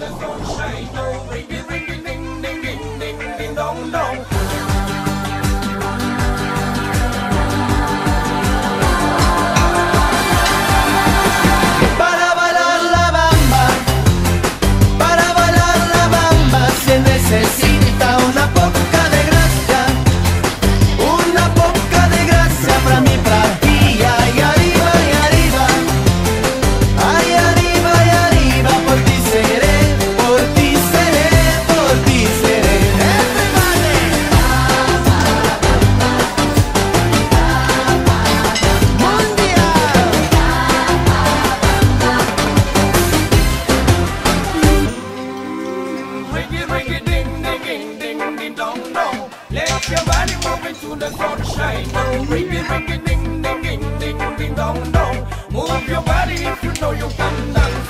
the sunshine. the sunshine. Oh, ring a ring a ding ding ding ding ding dong dong. Move your body if you know you can dance.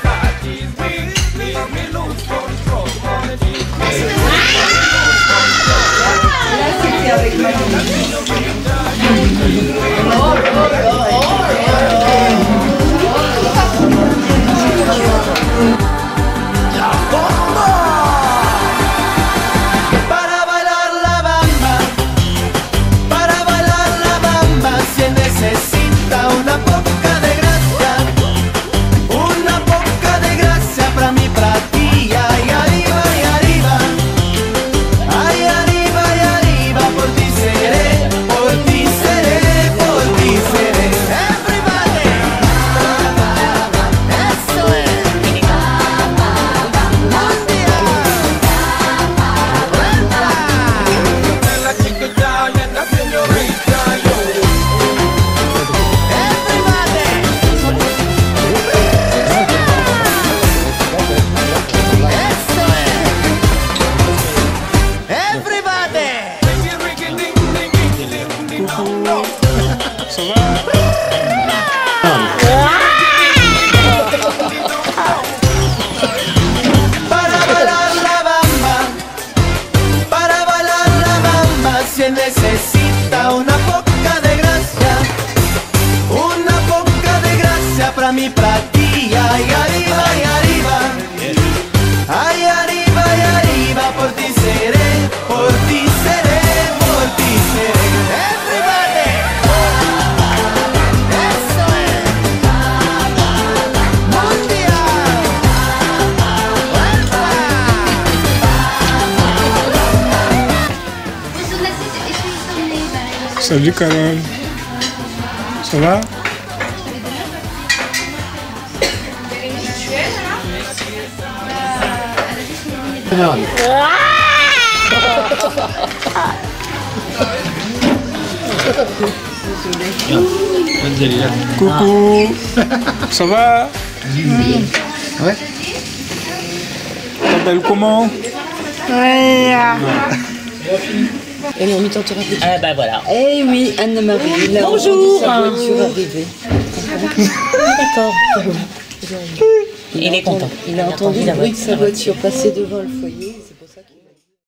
Necesita una poca de gracia, una poca de gracia para mí, para ti, ay ay Salut Carole. Ça va? Coucou. Ça va? Ouais. T'appelles comment? Et mon mi-temps te rappelle. Ah bah voilà. Eh oui, Anne-Marie. il a Bonjour. entendu sa voiture arriver. D'accord. Il est content. Il a entendu le bruit de sa voiture passer devant le foyer.